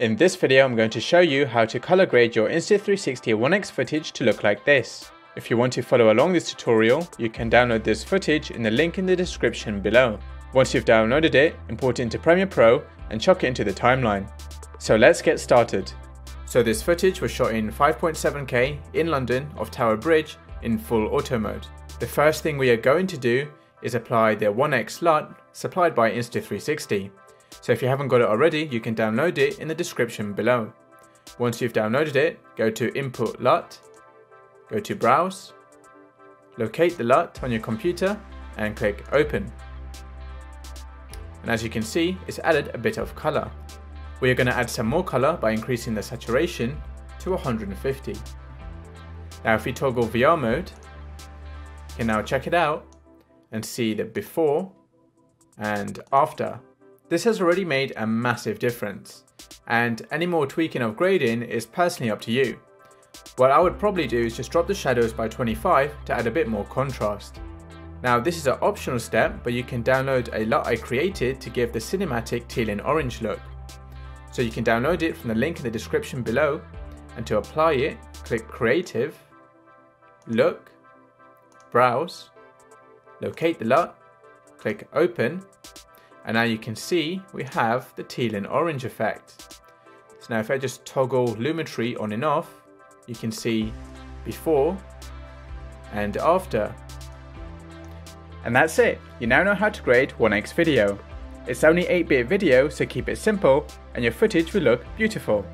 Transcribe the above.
In this video I'm going to show you how to color grade your Insta360 One X footage to look like this. If you want to follow along this tutorial, you can download this footage in the link in the description below. Once you've downloaded it, import it into Premiere Pro and chuck it into the timeline. So let's get started. So this footage was shot in 5.7K in London of Tower Bridge in full auto mode. The first thing we are going to do is apply the One X LUT supplied by Insta360. So if you haven't got it already, you can download it in the description below. Once you've downloaded it, go to Input LUT, go to Browse, locate the LUT on your computer and click Open. And as you can see, it's added a bit of color. We are going to add some more color by increasing the saturation to 150. Now if we toggle VR mode, you can now check it out and see the before and after this has already made a massive difference, and any more tweaking of grading is personally up to you. What I would probably do is just drop the shadows by 25 to add a bit more contrast. Now this is an optional step, but you can download a LUT I created to give the cinematic teal and orange look. So you can download it from the link in the description below, and to apply it, click Creative, Look, Browse, locate the LUT, click Open, and now you can see we have the teal and orange effect. So now if I just toggle Lumetri on and off, you can see before and after. And that's it, you now know how to grade One X video. It's only 8-bit video so keep it simple and your footage will look beautiful.